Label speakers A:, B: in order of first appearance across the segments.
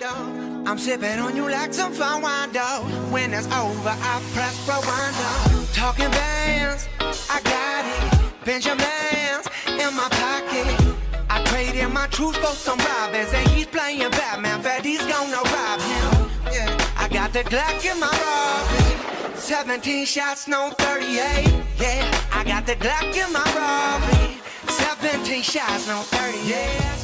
A: I'm sipping on you like some fine wine though. When it's over, I press rewind. Talking bands, I got it. Benjamins in my pocket. I traded my truth for some robins, and he's playing Batman. Freddy's gonna rob him. I got the Glock in my robbery. 17 shots, no 38. Yeah, I got the Glock in my robbery. 17 shots, no 38. Yeah, she's fine.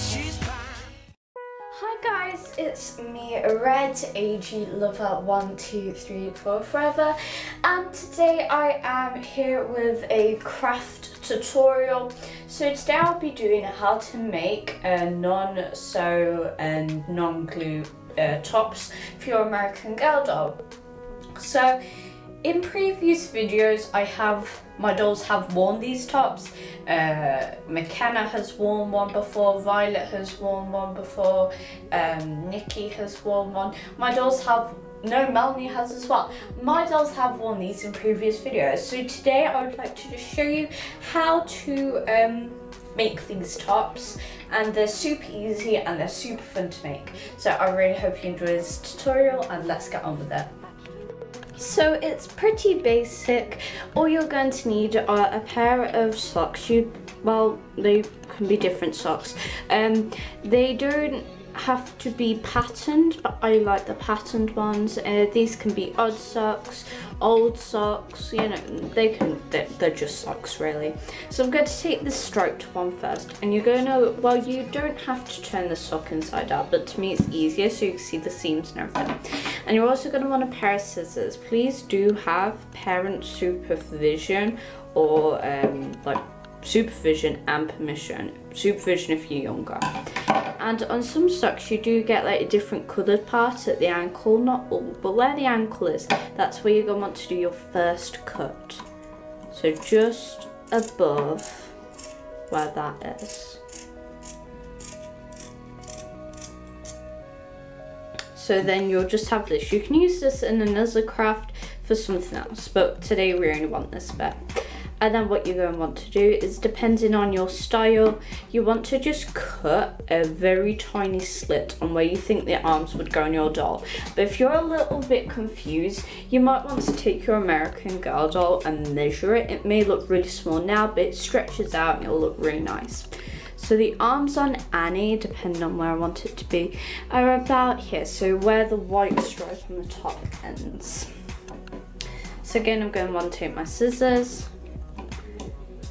B: Hi guys, it's me, Red AG Lover 1234 Forever, and today I am here with a craft tutorial. So today I'll be doing how to make a non-sew and non-glue uh, tops for your American Girl doll. So in previous videos I have my dolls have worn these tops uh, McKenna has worn one before Violet has worn one before um, Nikki has worn one. My dolls have no Melanie has as well. My dolls have worn these in previous videos. So today I would like to just show you how to um, make these tops and they're super easy and they're super fun to make. So I really hope you enjoy this tutorial and let's get on with it so it's pretty basic. All you're going to need are a pair of socks. You, well, they can be different socks. Um, they don't have to be patterned, but I like the patterned ones. Uh, these can be odd socks, old socks, you know, they can, they're, they're, just socks really. So I'm going to take the striped one first, and you're going to, well, you don't have to turn the sock inside out, but to me it's easier so you can see the seams and everything. And you're also going to want a pair of scissors. Please do have parent supervision or um, like supervision and permission. Supervision if you're younger. And on some socks you do get like a different coloured part at the ankle, not all, but where the ankle is, that's where you're going to want to do your first cut. So just above where that is. So then you'll just have this. You can use this in another craft for something else, but today we only want this bit. And then what you're going to want to do is depending on your style, you want to just cut a very tiny slit on where you think the arms would go on your doll. But if you're a little bit confused, you might want to take your American Girl doll and measure it. It may look really small now, but it stretches out and it'll look really nice. So the arms on Annie, depending on where I want it to be, are about here. So where the white stripe on the top ends. So again, I'm going to want to take my scissors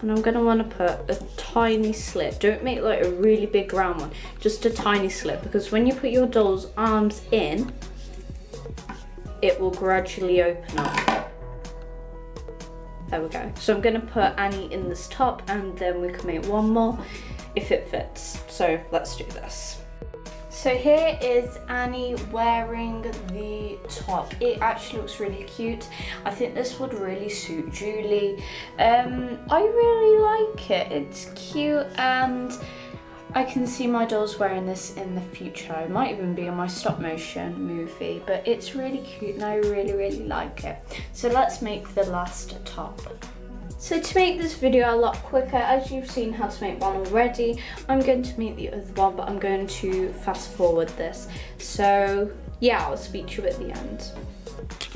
B: and I'm want to put a tiny slit. Don't make like a really big round one, just a tiny slit because when you put your doll's arms in, it will gradually open up. There we go. So I'm to put Annie in this top and then we can make one more if it fits. So let's do this. So here is Annie wearing the top. It actually looks really cute. I think this would really suit Julie. Um, I really like it. It's cute and I can see my dolls wearing this in the future. It might even be in my stop motion movie, but it's really cute and I really, really like it. So let's make the last top. So to make this video a lot quicker, as you've seen how to make one already, I'm going to make the other one, but I'm going to fast forward this. So yeah, I'll speak to you at the end.